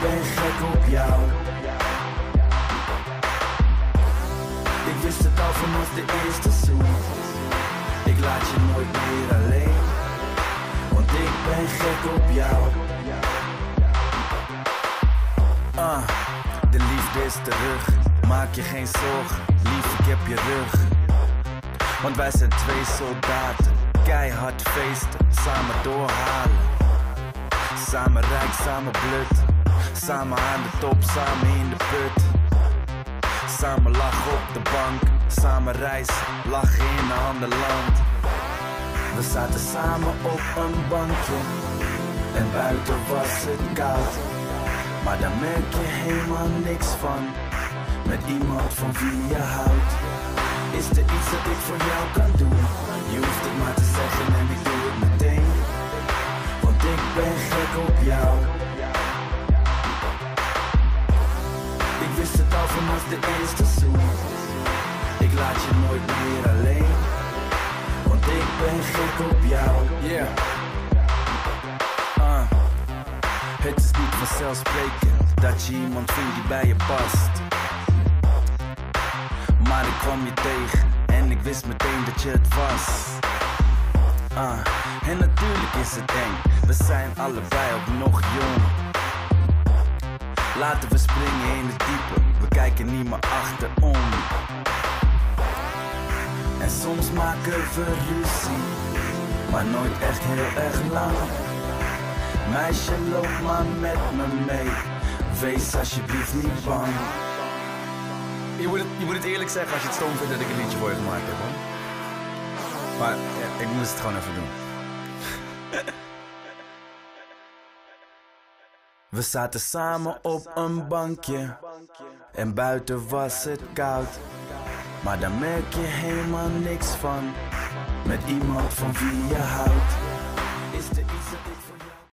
gek op jou. Ik wist het al vanaf de eerste zoen. Ik laat je nooit meer alleen, want ik ben gek op jou. Ah, de liefde is terug. Maak je geen zorgen, lief, ik heb je rug. Want wij zijn twee soldaten, keihard feesten, samen doorhalen. Samen rijk, samen blut. Samen aan de top, samen in de put. Samen lachen op de bank, samen reizen, lachen in een ander land. We zaten samen op een bankje en buiten was het koud. Maar daar merk je helemaal niks van, met iemand van wie je houdt. Is er iets dat ik voor jou kan doen? Je hoeft het maar te zeggen en ik doe het Wist het al vanaf de eerste zoen. Ik laat je nooit meer alleen. Want ik ben gek op jou. Yeah. Ah. Het is niet vanzelfsprekend dat je iemand vindt die bij je past. Maar ik kwam je tegen en ik wist meteen dat je het was. Ah, en natuurlijk is het eng, we zijn allebei ook nog jong. Laten we springen in het diepe, we meer achterom. En soms maken we ruzie, maar nooit echt heel erg lang. Meisje, loop maar met me mee, wees alsjeblieft niet bang. Je moet, het, je moet het eerlijk zeggen als je het stom vindt dat ik een liedje voor je gemaakt heb, hoor. Maar ik moest het gewoon even doen. We zaten samen op een bankje en buiten was het koud. Maar daar merk je helemaal niks van met iemand van wie je houdt. Is er iets dat ik